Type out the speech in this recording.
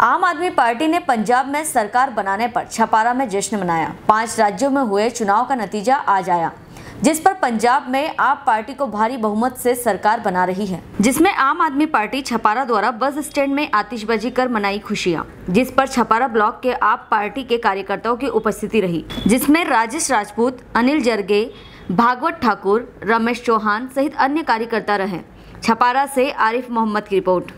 आम आदमी पार्टी ने पंजाब में सरकार बनाने पर छपारा में जश्न मनाया। पाँच राज्यों में हुए चुनाव का नतीजा आज आया, जिस पर पंजाब में आप पार्टी को भारी बहुमत से सरकार बना रही है, जिसमें आम आदमी पार्टी छपारा द्वारा बस स्टैंड में आतिशबाजी कर मनाई खुशियाँ, जिस पर छपारा ब्लॉक के आप पार्टी के कार्यकर्ताओं की उपस्थिति रही, जिसमें राजेश राजपूत, अनिल जरगे, भागवत ठाकुर, रमेश चौहान सहित अन्य कार्यकर्ता रहे। छपारा से आरिफ मोहम्मद की रिपोर्ट।